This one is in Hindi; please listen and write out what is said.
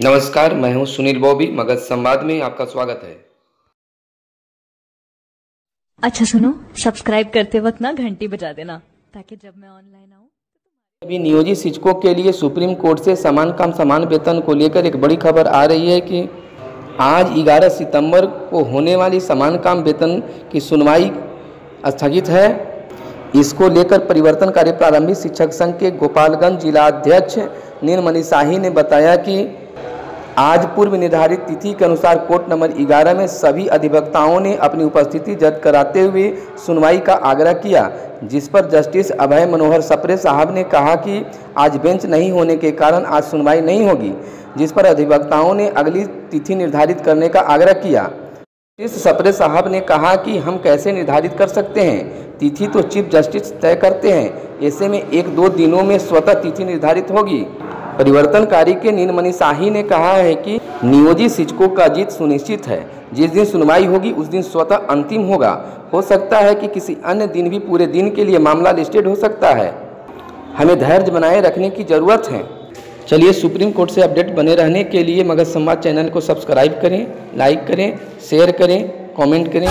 नमस्कार मैं हूँ सुनील बॉबी मगध संवाद में आपका स्वागत है। अच्छा सुनो सब्सक्राइब करते वक्त ना घंटी बजा देना ताकि जब मैं ऑनलाइन आऊँ अभी नियोजित शिक्षकों के लिए सुप्रीम कोर्ट से समान काम समान वेतन को लेकर एक बड़ी खबर आ रही है कि आज 11 सितंबर को होने वाली समान काम वेतन की सुनवाई स्थगित है। इसको लेकर परिवर्तनकारी प्रारंभिक शिक्षक संघ के गोपालगंज जिला अध्यक्ष नीलमणि शाही ने बताया कि आज पूर्व निर्धारित तिथि के अनुसार कोर्ट नंबर 11 में सभी अधिवक्ताओं ने अपनी उपस्थिति जज कराते हुए सुनवाई का आग्रह किया, जिस पर जस्टिस अभय मनोहर सप्रे साहब ने कहा कि आज बेंच नहीं होने के कारण आज सुनवाई नहीं होगी, जिस पर अधिवक्ताओं ने अगली तिथि निर्धारित करने का आग्रह किया। जस्टिस सप्रे साहब ने कहा कि हम कैसे निर्धारित कर सकते हैं? तिथि तो चीफ जस्टिस तय करते हैं, ऐसे में एक दो दिनों में स्वतः तिथि निर्धारित होगी। परिवर्तनकारी के नीलमणि शाही ने कहा है कि नियोजित शिक्षकों का जीत सुनिश्चित है। जिस दिन सुनवाई होगी, उस दिन स्वतः अंतिम होगा। हो सकता है कि किसी अन्य दिन भी पूरे दिन के लिए मामला लिस्टेड हो सकता है। हमें धैर्य बनाए रखने की ज़रूरत है। चलिए सुप्रीम कोर्ट से अपडेट बने रहने के लिए मगध संवाद चैनल को सब्सक्राइब करें, लाइक करें, शेयर करें, कमेंट करें।